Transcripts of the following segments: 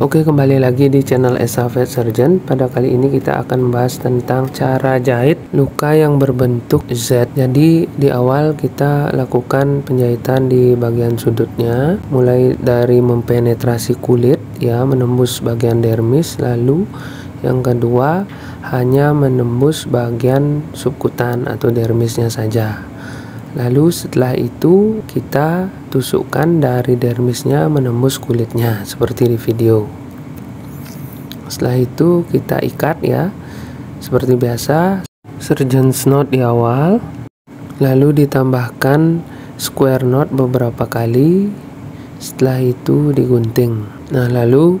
Oke kembali lagi di channel Esafet Surgeon Pada kali ini kita akan membahas tentang cara jahit luka yang berbentuk Z. Jadi di awal kita lakukan penjahitan di bagian sudutnya Mulai dari mempenetrasi kulit ya menembus bagian dermis Lalu yang kedua hanya menembus bagian subkutan atau dermisnya saja Lalu setelah itu kita tusukkan dari dermisnya menembus kulitnya seperti di video. Setelah itu kita ikat ya. Seperti biasa, surgeon's knot di awal. Lalu ditambahkan square knot beberapa kali. Setelah itu digunting. Nah, lalu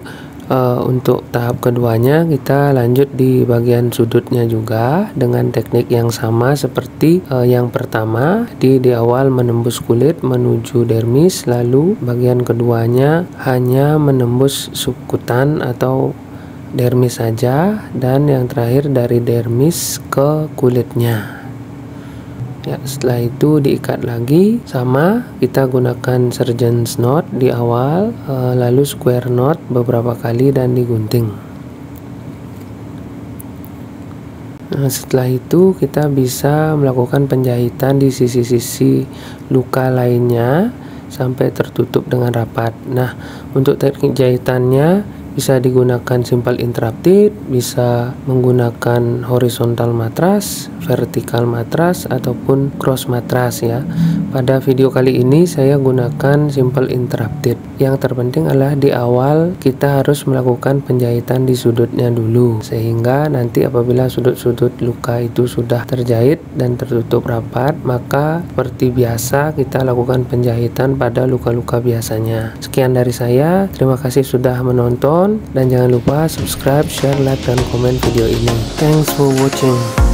uh, untuk tahap keduanya kita lanjut di bagian sudutnya juga dengan teknik yang sama seperti uh, yang pertama di di awal menembus kulit menuju dermis lalu bagian keduanya hanya menembus subkutan atau dermis saja dan yang terakhir dari dermis ke kulitnya ya setelah itu diikat lagi sama kita gunakan surgeon's knot di awal uh, lalu square knot beberapa kali dan digunting Nah, setelah itu kita bisa melakukan penjahitan di sisi-sisi luka lainnya sampai tertutup dengan rapat. Nah, untuk teknik jahitannya bisa digunakan simple interrupted, bisa menggunakan horizontal matras, vertikal matras ataupun cross matras ya. Pada video kali ini saya gunakan simple interrupted. Yang terpenting adalah di awal kita harus melakukan penjahitan di sudutnya dulu sehingga nanti apabila sudut-sudut luka itu sudah terjahit dan tertutup rapat, maka seperti biasa kita lakukan penjahitan pada luka-luka biasanya. Sekian dari saya. Terima kasih sudah menonton dan jangan lupa subscribe, share, like, dan komen video ini. Thanks for watching.